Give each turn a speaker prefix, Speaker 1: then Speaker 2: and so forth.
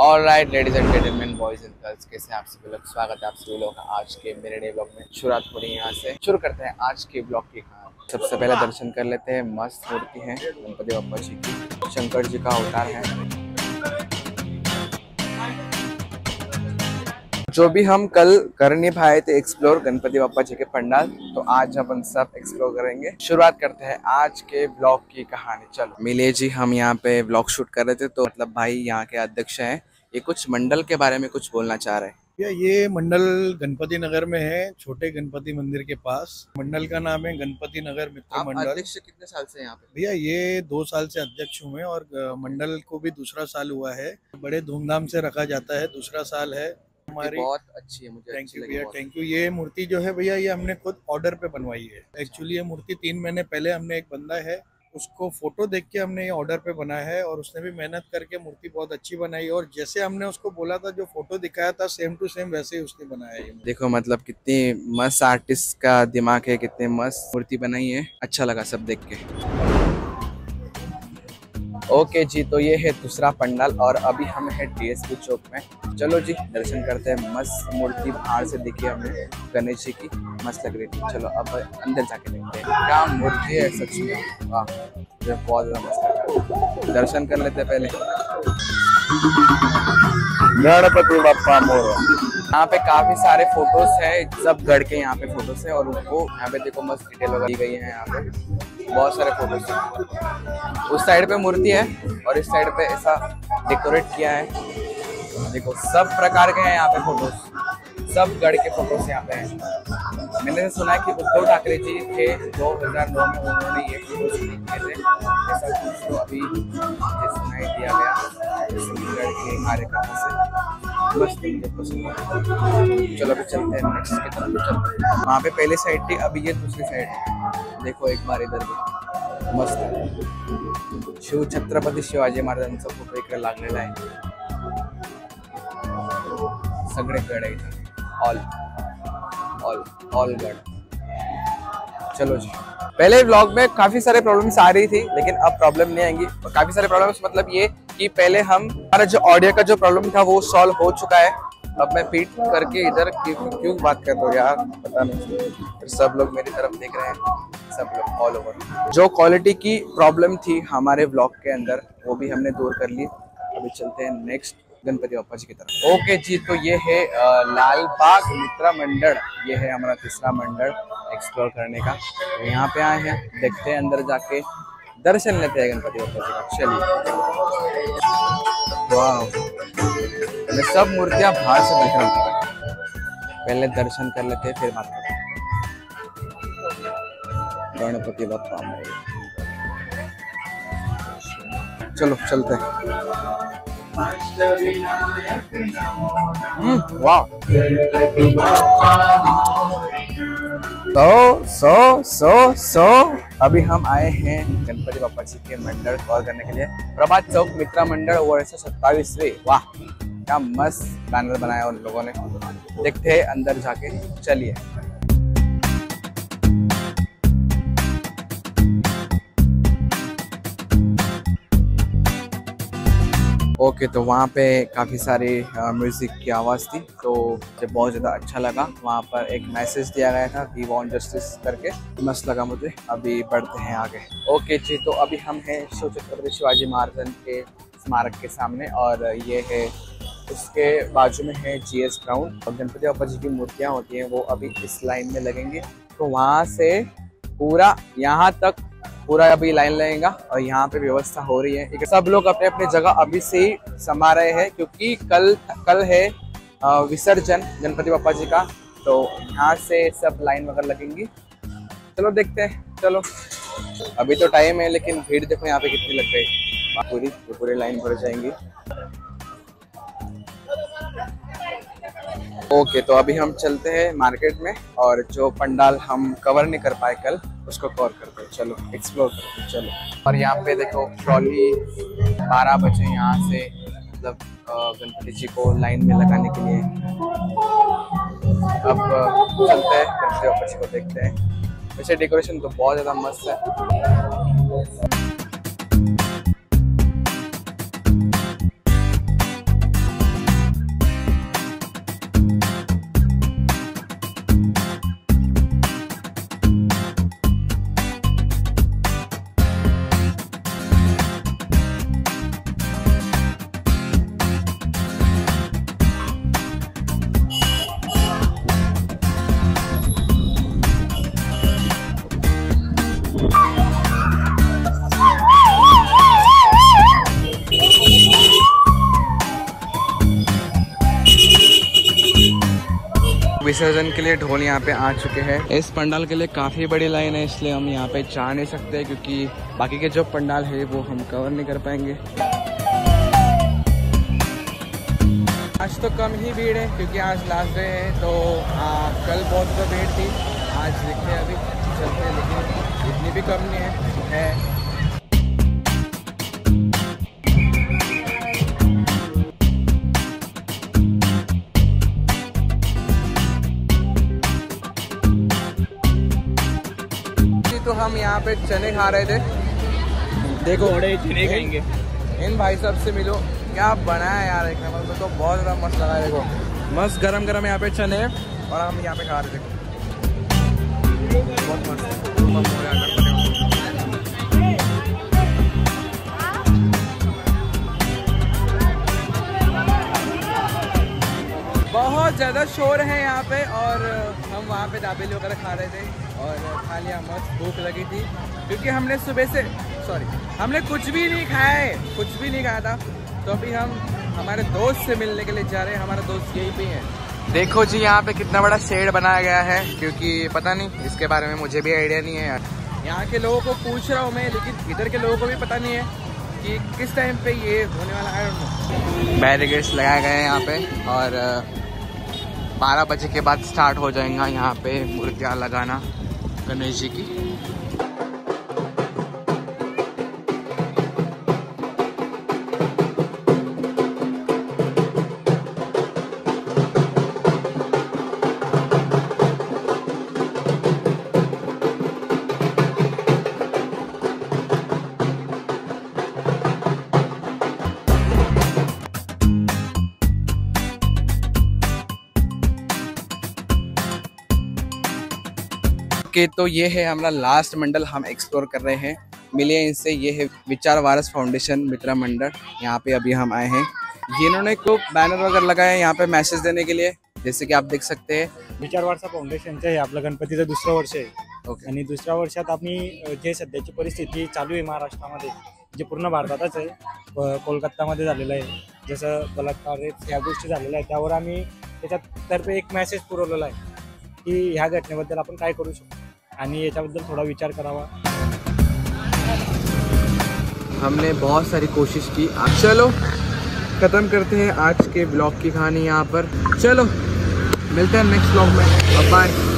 Speaker 1: All right ladies and gentleman boys and girls कैसे आप सभी लोग? स्वागत है आप सभी लोग आज के मेरे डे ब्लॉग में। शुरुआत हो रही है यहाँ से। शुरू करते हैं आज के ब्लॉग की कहानी। सबसे पहले दर्शन कर लेते हैं। मस्त मूर्ति है। गणपति बप्पा जी की। शंकर जी का अवतार है। जो भी हम कल कर नहीं थे एक्सप्लोर गणपति बापा जी के पंडाल तो आज अपन सब एक्सप्लोर करेंगे। शुरुआत करते हैं आज के ब्लॉग की कहानी। चलो। मिले जी, हम यहाँ पे ब्लॉग शूट कर रहे थे तो मतलब भाई यहाँ के अध्यक्ष हैं। ये कुछ मंडल के बारे में कुछ बोलना चाह रहे हैं।
Speaker 2: भैया ये मंडल गणपति नगर में है छोटे गणपति मंदिर के पास। मंडल का नाम है गणपति नगर मित्र मंडल।
Speaker 1: अध्यक्ष कितने साल से यहाँ पे?
Speaker 2: भैया ये दो साल से अध्यक्ष हुए और मंडल को भी दूसरा साल हुआ है। बड़े धूमधाम से रखा जाता है दूसरा साल है हमारी।
Speaker 1: बहुत अच्छी है मुझे
Speaker 2: थैंक यू भैया थैंक यू ये मूर्ति जो है भैया ये हमने खुद ऑर्डर पे बनवाई है। एक्चुअली ये मूर्ति तीन महीने पहले हमने एक बंदा है उसको फ़ोटो देख के हमने ये ऑर्डर पे बनाया है और उसने भी मेहनत करके मूर्ति बहुत अच्छी बनाई और जैसे हमने उसको बोला था, जो फ़ोटो दिखाया था सेम टू सेम वैसे ही उसने बनाया है
Speaker 1: देखो मतलब कितनी मस्त आर्टिस्ट का दिमाग है, कितने मस्त मूर्ति बनाई है। अच्छा लगा सब देख के। ओके जी तो ये है दूसरा पंडाल और अभी हम है डीएसपी चौक में। चलो जी दर्शन करते हैं। मस्त मूर्ति बाहर से दिखी हमें गणेश जी की। मस्त लग रही थी। चलो अब अंदर जाके देखते हैं। क्या मूर्ति है सच में? वाह बहुत ज़्यादा मस्त लग दर्शन कर लेते पहले।
Speaker 2: गणपति बप्पा मोर।
Speaker 1: यहाँ पे काफ़ी सारे फ़ोटोज़ है। सब गढ़ के यहाँ पे फ़ोटोज़ है और उनको यहाँ पे देखो मस्त डिटेल दी गई है यहाँ पे। बहुत सारे फ़ोटोज़ उस साइड पे मूर्ति है और इस साइड पे ऐसा डेकोरेट किया है। देखो, सब प्रकार के हैं यहाँ पे फ़ोटोज़ सब गढ़ के फ़ोटोज़ यहाँ पे हैं। मैंने सुना है कि उद्धव ठाकरे जी थे 2009 में उन्होंने ये फ़ोटोज़ क्लिक किए थे। ऐसा कुछ तो अभी सुनाई दिया गया। कार्यक्रमों से। है, है। चलो अभी चलते हैं नेक्स्ट की तरफ़। चलते हैं वहाँ पे पहले साइड थी अभी ये दूसरी साइड है। देखो एक बार इधर भी। मस्त आहे. शिव छत्रपती शिवाजी महाराजांचा फ़ोटो इकडे लागलेला आहे सगळे गड आहे ऑल ऑल ऑल गड। चलो जी। पहले व्लॉग में काफ़ी सारे प्रॉब्लम्स आ रही थी, लेकिन अब प्रॉब्लम नहीं आएँगी। और काफ़ी सारे प्रॉब्लम्स मतलब ये कि पहले हम, हमारा जो ऑडियो का जो प्रॉब्लम था, वो सॉल्व हो चुका है। अब मैं पीट करके इधर क्यों बात कर रहा हूँ यार? पता नहीं। फिर सब लोग मेरी तरफ़ देख रहे हैं। सब लोग ऑल ओवर जो क्वालिटी की प्रॉब्लम थी हमारे ब्लॉग के अंदर, वो भी हमने दूर कर ली। अभी चलते हैं नेक्स्ट गणपति बापा जी की तरफ़। ओके जी तो ये है लाल बाग मित्रा मंडल। ये है हमारा तीसरा मंडल एक्सप्लोर करने का। तो यहाँ पे आए हैं, देखते हैं अंदर जाके। दर्शन लेते हैं गणपति बापा जी का। चलिए। वाह मैं सब मूर्तियाँ बाहर से देख रहा हूँ। पहले दर्शन कर लेते हैं, फिर बात करते हैं। गणपति बापा चलो, चलते हैं। तो सो सो सो अभी हम आए हैं गणपति बापा जी के मंडल कॉल करने के लिए। प्रभात चौक, मित्रा मंडल वर्ष सत्ताईसवे वाह, क्या मस्त बैनर बनाया उन लोगों ने। देखते हैं अंदर जाके। चलिए। ओके तो वहाँ पे काफ़ी सारी म्यूज़िक की आवाज़ थी तो मुझे बहुत ज़्यादा अच्छा लगा। वहाँ पर एक मैसेज दिया गया था वी वॉन्ट जस्टिस करके। मस्त लगा मुझे। अभी बढ़ते हैं आगे। ओके जी तो अभी हम हैं छत्रपति शिवाजी महाराजन के स्मारक के सामने, और ये है, उसके बाजू में है जी एस ग्राउंड और गणपति बापा जी की मूर्तियाँ होती हैं, वो अभी इस लाइन में लगेंगी। तो वहाँ से पूरा यहाँ तक पूरा अभी लाइन लगेगा और यहाँ पे व्यवस्था हो रही है। सब लोग अपने अपने जगह अभी से ही समा रहे हैं क्योंकि कल कल है विसर्जन गणपति बापा जी का। तो यहाँ से सब लाइन वगैरह लगेंगी। चलो देखते हैं। चलो। अभी तो टाइम है, लेकिन भीड़ देखो यहाँ पे कितनी लग गई। पूरी पूरी लाइन भर जाएँगी। ओके तो अभी हम चलते हैं मार्केट में और जो पंडाल हम कवर नहीं कर पाए कल, उसको कवर करते हैं। चलो एक्सप्लोर करते हैं, चलो। और यहाँ पे देखो ट्रॉली बारह बजे यहाँ से मतलब गणपति जी को लाइन में लगाने के लिए। अब चलते हैं, गणपति को देखते हैं। वैसे डेकोरेशन तो बहुत ज़्यादा मस्त है। विसर्जन के लिए ढोल यहाँ पे आ चुके हैं। इस पंडाल के लिए काफ़ी बड़ी लाइन है इसलिए हम यहाँ पे जा नहीं सकते क्योंकि बाकी के जो पंडाल है वो हम कवर नहीं कर पाएँगे। आज तो कम ही भीड़ है क्योंकि आज लास्ट डे है तो आ, कल बहुत ज़्यादा भीड़ थी आज देखते अभी चलते हैं लेकिन इतनी भी कम नहीं है, है। यहाँ पे चने खा रहे थे। देखो। बड़े चने खाएँगे। इन भाई साहब से मिलो। क्या बनाया यार एक नंबर। में तो बहुत ज़्यादा मस्त लगा देखो। मस्त गरम गरम यहाँ पे चने और हम यहाँ पे खा रहे थे बहुत मस्त। मस्त हो गया बहुत ज़्यादा शोर है यहाँ पे और हम वहाँ पे दाबेली वगैरह खा रहे थे। और खा लिया मस्त भूख लगी थी। क्योंकि हमने सुबह से सॉरी हमने कुछ भी नहीं खाया है कुछ भी नहीं खाया था। तो अभी हम हमारे दोस्त से मिलने के लिए जा रहे हैं हमारा दोस्त यही पे है। देखो जी यहाँ पे कितना बड़ा शेड बनाया गया है क्योंकि पता नहीं इसके बारे में मुझे भी आइडिया नहीं है यार। यहाँ के लोगों को पूछ रहा हूँ मैं लेकिन इधर के लोगों को भी पता नहीं है कि किस टाइम पे ये होने वाला है। बैरिकेड्स लगाए गए हैं यहाँ पे और बारह बजे के बाद स्टार्ट हो जाएगा यहाँ पे मूर्तियाँ लगाना। गणेश जी की के तो ये है हमारा लास्ट मंडल हम एक्सप्लोर कर रहे हैं। मिले इनसे ये है विचार वारस फाउंडेशन मित्रा मंडल। यहाँ पे अभी हम आए हैं। ये इन्होंने को बैनर वगैरह लगाए हैं यहाँ पे मैसेज देने के लिए जैसे की आप देख सकते हैं।
Speaker 3: विचार वारसा फाउंडेशनचं हे आपलं गणपतीचं दुसरं वर्ष आहे
Speaker 1: ओके।
Speaker 3: आणि दुसऱ्या वर्षात आम्ही जे सध्याची परिस्थिती चालू आहे महाराष्ट्रामध्ये जे पूर्ण भारतातच आहे क- कोलकातामध्ये झालेलं आहे जसं बलात्कार रेप या गोष्टी झालेल्या आहेत त्यावर आम्ही त्याच्यात तर्फे एक मेसेज पुरवलेला आहे की ह्या घटनेबद्दल आपण काय करू शकतो? याच्याबद्दल थोडा विचार करावा.
Speaker 1: हमने बहुत सारी कोशिश की. आप चलो. ख़त्म करते हैं आज के ब्लॉग की कहानी यहाँ पर. चलो. मिलते हैं नेक्स्ट ब्लॉग में. बाय